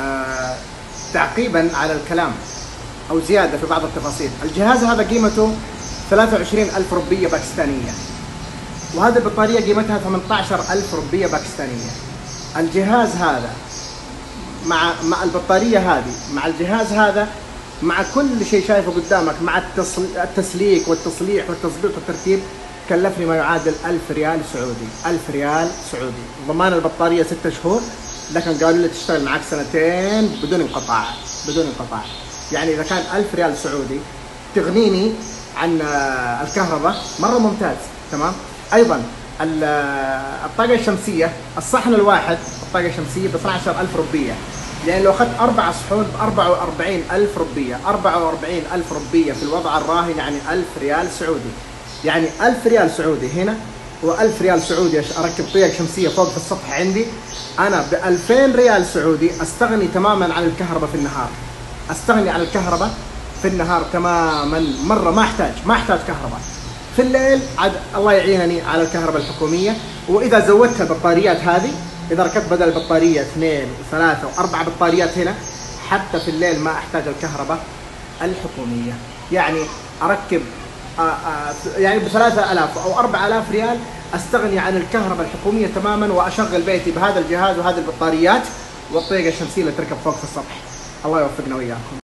آه، تعقيبا على الكلام أو زيادة في بعض التفاصيل. الجهاز هذا قيمته 23 ألف روبية باكستانية. وهذه البطارية قيمتها 18 ألف روبية باكستانية. الجهاز هذا مع مع البطارية هذه مع الجهاز هذا مع كل شيء شايفه قدامك مع التسليك والتصليح والتظبيط والتركيب كلفني ما يعادل 1000 ريال سعودي. 1000 ريال سعودي. ضمان البطارية 6 شهور. لكن قالوا لي تشتغل معك سنتين بدون انقطاع بدون انقطاع. يعني إذا كان 1000 ريال سعودي تغنيني عن آه، الكهرباء مرة ممتاز تمام؟ أيضا ال- آه، الطاقة الشمسية الصحن الواحد الطاقة الشمسية ب 12000 روبية يعني لو أخذت أربع صحون ب 44000 روبيه 44000 روبيه في الوضع الراهن يعني 1000 ريال سعودي. يعني 1000 ريال سعودي هنا و1000 ريال سعودي أركب طيق شمسية فوق في السطح عندي. أنا ب 2000 ريال سعودي أستغني تماما عن الكهرباء في النهار. أستغني عن الكهرباء في النهار تماما. مرة ما أحتاج ما أحتاج كهرباء. في الليل عاد الله يعينني على الكهرباء الحكومية. وإذا زودت البطاريات هذه إذا ركبت بدل البطارية اثنين وثلاثة وأربع بطاريات هنا حتى في الليل ما أحتاج الكهرباء الحكومية. يعني أركب يعني ب 3000 أو 4000 ريال أستغني عن الكهرباء الحكومية تماما وأشغل بيتي بهذا الجهاز وهذه البطاريات والطيقه الشمسية اللي تركب فوق في السطح. الله يوفقنا وإياكم.